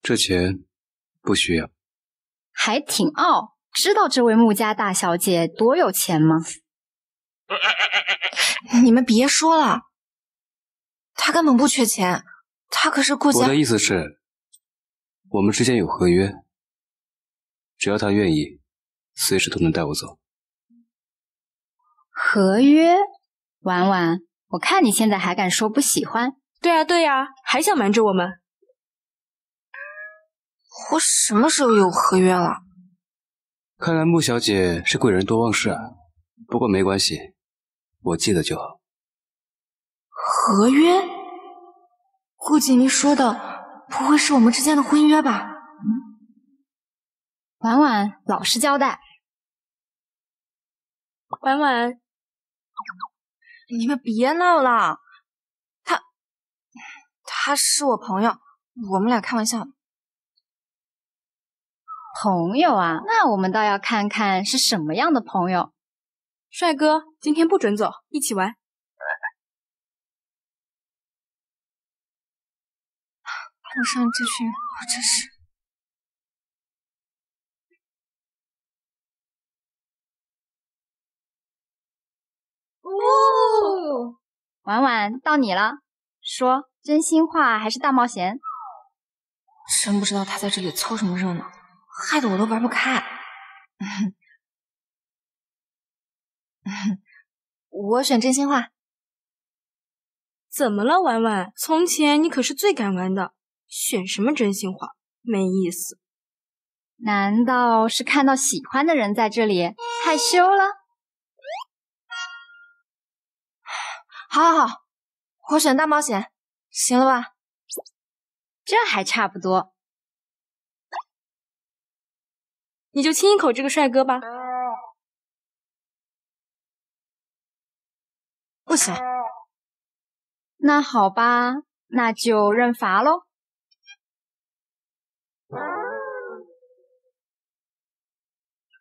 这钱不需要。还挺傲，知道这位穆家大小姐多有钱吗？你们别说了，她根本不缺钱，她可是顾家。我的意思是，我们之间有合约，只要他愿意，随时都能带我走。合约？婉婉，我看你现在还敢说不喜欢？对啊，对呀，还想瞒着我们？我什么时候有合约了？看来穆小姐是贵人多忘事啊。不过没关系，我记得就好。合约？顾锦离说的不会是我们之间的婚约吧？婉婉，老实交代。婉婉，你们别闹了。他，他是我朋友，我们俩开玩笑的。朋友啊，那我们倒要看看是什么样的朋友。帅哥，今天不准走，一起玩。碰上这群人，我真是……哦，婉婉，到你了，说真心话还是大冒险？真不知道他在这里凑什么热闹。害得我都玩不开。我选真心话。怎么了，婉婉？从前你可是最敢玩的，选什么真心话？没意思。难道是看到喜欢的人在这里害羞了？好，好，好，我选大冒险，行了吧？这还差不多。你就亲一口这个帅哥吧。不行。那好吧，那就认罚喽。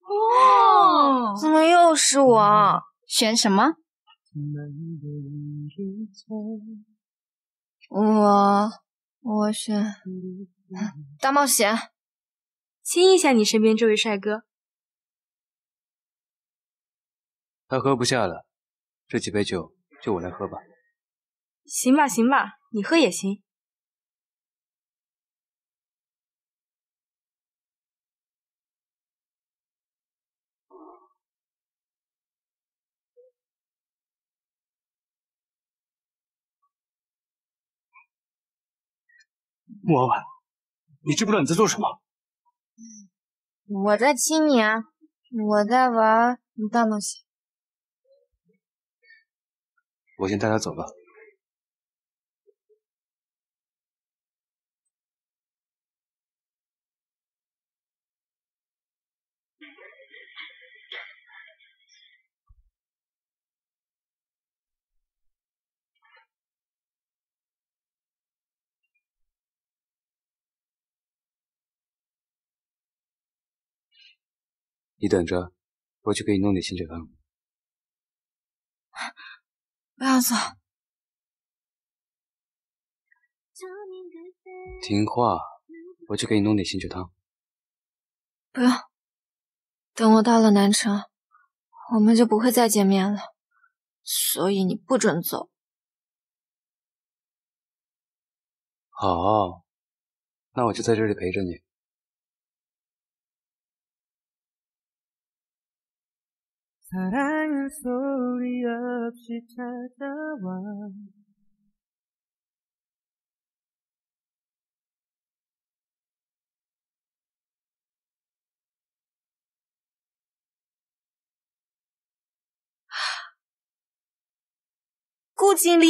哦，怎么又是我？选什么？我我选 大冒险，亲一下你身边这位帅哥。他喝不下了，这几杯酒就我来喝吧。行吧，行吧，你喝也行。穆婉婉，你知不知道你在做什么？我在亲你啊，我在玩大冒险。我先带他走了。你等着，我去给你弄点醒酒汤。不要走，听话，我去给你弄点醒酒汤。不用，等我到了南城，我们就不会再见面了，所以你不准走。好，那我就在这里陪着你。顾顾锦离。